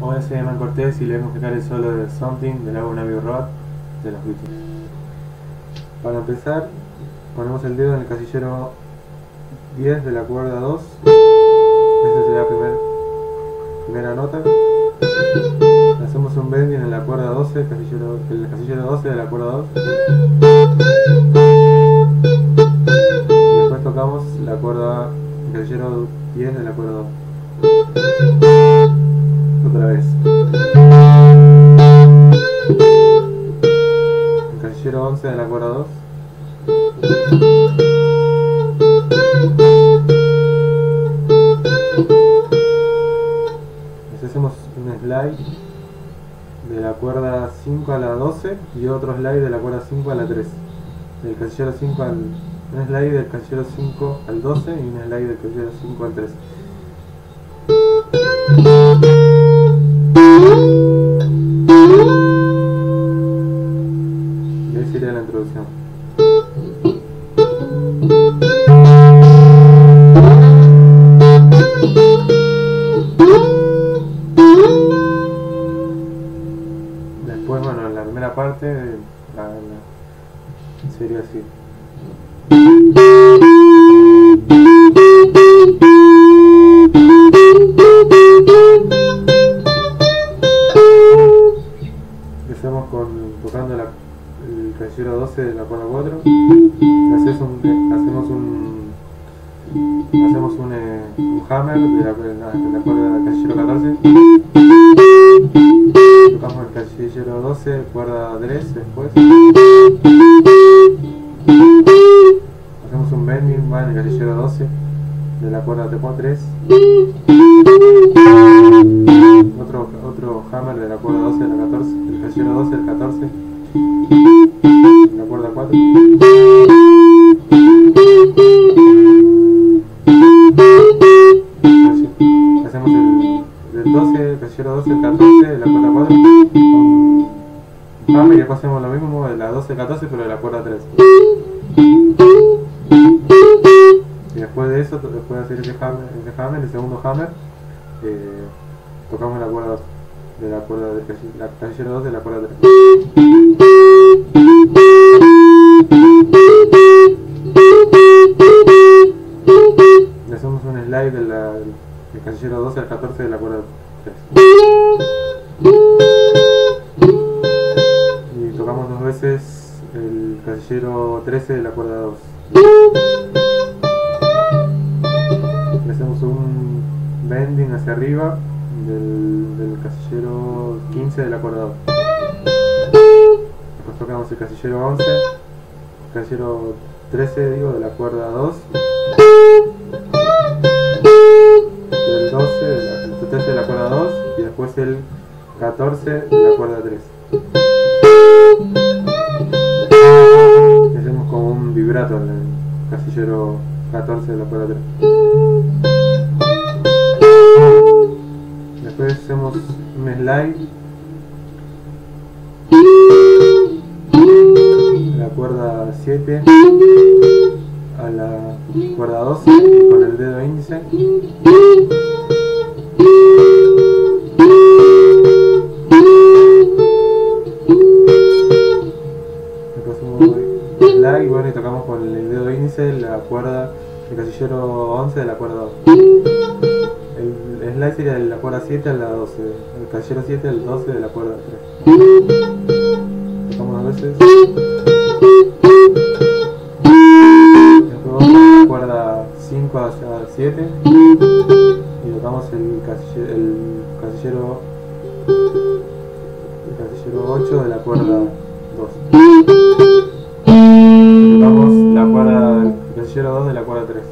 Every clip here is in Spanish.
Hola, soy Eman Cortés y le vamos a tocar el solo de Something del álbum Abbey Road de los Beatles. Para empezar, ponemos el dedo en el casillero 10 de la cuerda 2. Esa sería la primer, primera nota. Hacemos un bending en la cuerda 12, el casillero, el casillero 12 de la cuerda 2. 11 de la cuerda 2. Después hacemos un slide de la cuerda 5 a la 12 y otro slide de la cuerda 5 a la 3. Del casillero 5 al. Un slide del casillero 5 al 12 y un slide del casillero 5 al 3. La introducción. Después, bueno, la primera parte la, la- sería así. Hammer de la, de de cuerda del casillero 14. Tocamos el casillero 12, cuerda 3 después. Hacemos un bending va en el casillero 12 de la cuerda 3. Otro, otro hammer de la cuerda 12 de la 14, el casillero 12 del 14, la cuerda 4. Hacemos lo mismo de la 12 al 14 pero de la cuerda 3. Y después de eso, después de hacer ese hammer, ese hammer el segundo hammer, eh, tocamos la cuerda 2 de la cuerda casillo- la casillero 2 de la cuerda 3. Le hacemos un slide de del casillero 12 al 14 de la cuerda 3. El casillero 13 de la cuerda 2. Le hacemos un bending hacia arriba del, casillero 15 de la cuerda 2. Después tocamos el casillero 11, el casillero 13 digo de la cuerda 2. El 12 de la, el 13 de la cuerda 2 y después el 14 de la cuerda 3. Vibrato en el casillero 14 de la cuerda 3. Después hacemos un slide de la cuerda 7 a la cuerda 12 y con el dedo índice. Y tocamos con el dedo índice la cuerda, el casillero 11 de la cuerda 2. El slide sería de la cuerda 7 a la 12, el casillero 7 al 12 de la cuerda 3. Tocamos dos veces. La cuerda 5 hacia 7 y tocamos el casillero, el casillero, el casillero 8 de la cuerda 2. Cuerda, el casillero 2 de la cuerda 3.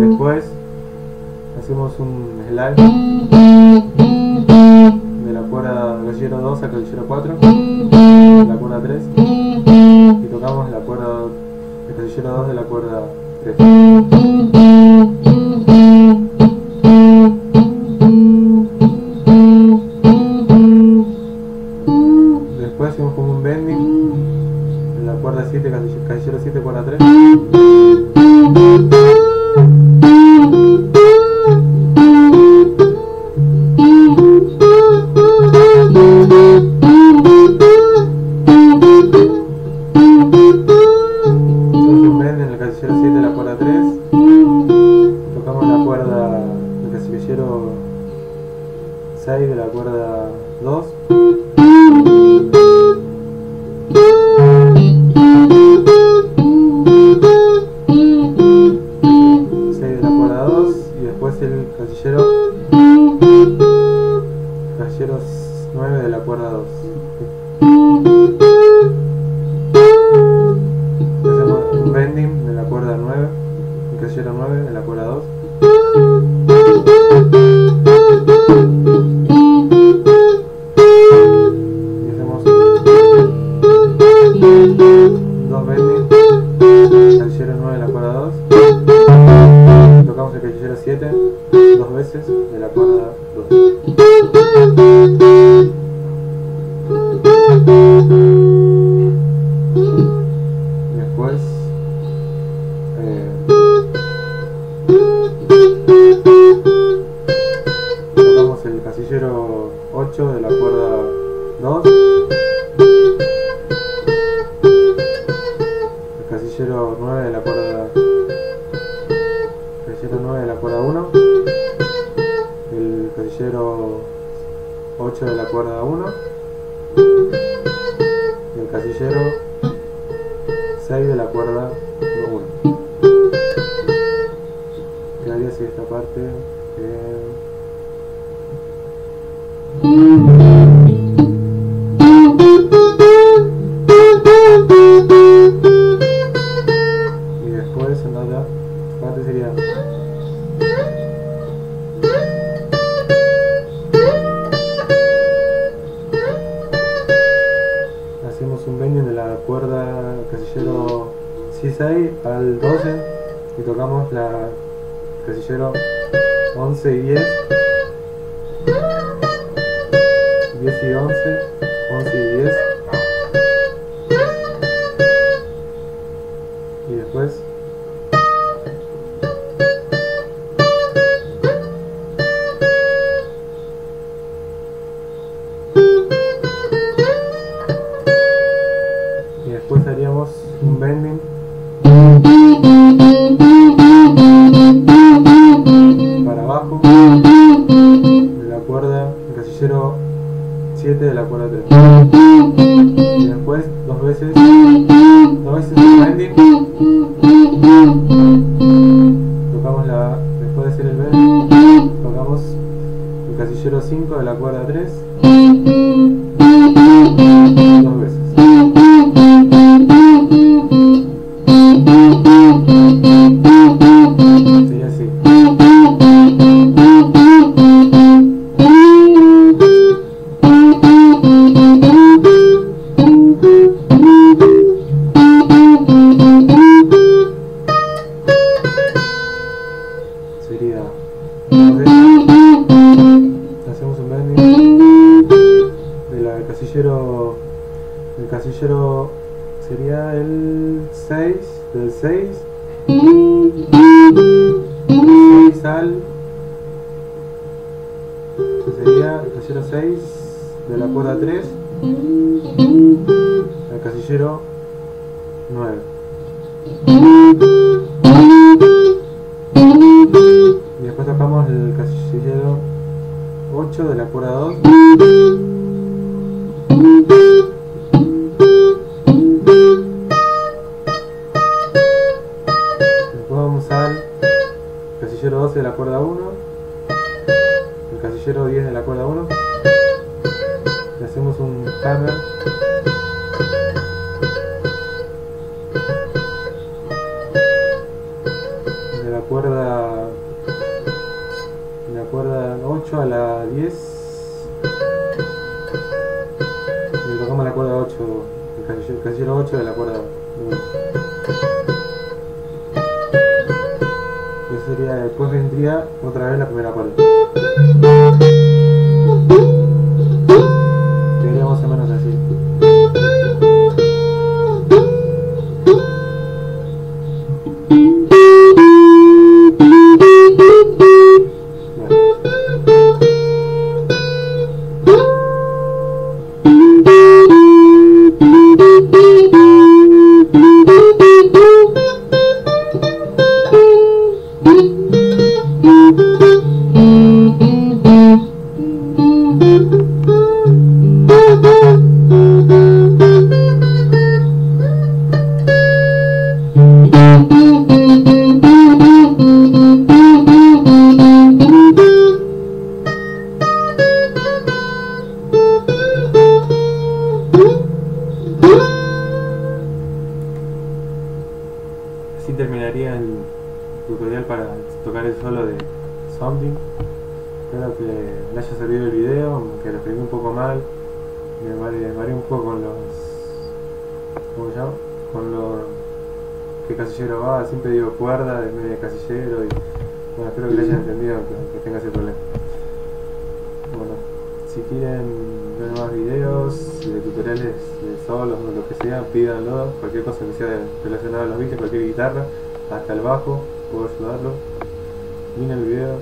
Después hacemos un slide de la cuerda del casillero 2 al casillero 4, la cuerda 3, y tocamos la cuerda el casillero 2 de la cuerda 3. 2. 6 de la cuerda 2 y después el casillero casillero 9 de la cuerda 2 hacemos un bending de la cuerda 9 un casillero 9 de la cuerda 2 veces de la cuerda 2 después eh, tocamos el casillero 8 de la cuerda 2 el casillero 9 de la cuerda 8 de la cuerda 1 y el casillero 6 de la cuerda 1 quedaría así esta parte eh, hacemos un bending de la cuerda casillero C6 al 12 y tocamos la casillero 11 y 10 10 y 11 11 y 10 7 de la cuerda 3 y después dos veces dos veces el bending tocamos la después de hacer el bending tocamos el casillero 5 de la cuerda 3 dos veces del casillero el casillero sería el 6 del 6 6 al sería el casillero 6 de la cuerda 3 al casillero 9 y después tocamos el casillero 8 de la cuerda 2 casillero 10 de la cuerda 1 y hacemos un hammer de la cuerda de la cuerda 8 a la 10 y tocamos la cuerda 8 el casillero, el casillero 8 de la cuerda 1 y eso sería después vendría otra vez la primera cuerda así terminaría el tutorial para tocar el solo de Something. Espero que le haya servido el video, aunque lo escribí un poco mal, me mareé un poco con los... ¿cómo se llama? Con los que casillero va, siempre digo cuerda en vez de casillero y bueno, espero que lo hayan entendido, que, que tenga ese problema. Si quieren ver más videos de tutoriales de solos o lo que sea, pídanlo. Cualquier cosa que sea relacionada a los beats, cualquier guitarra, hasta el bajo, puedo ayudarlo. Miren el video.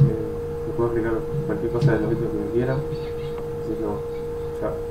Eh, les puedo explicar cualquier cosa de los vídeos que quieran. Así que, chao.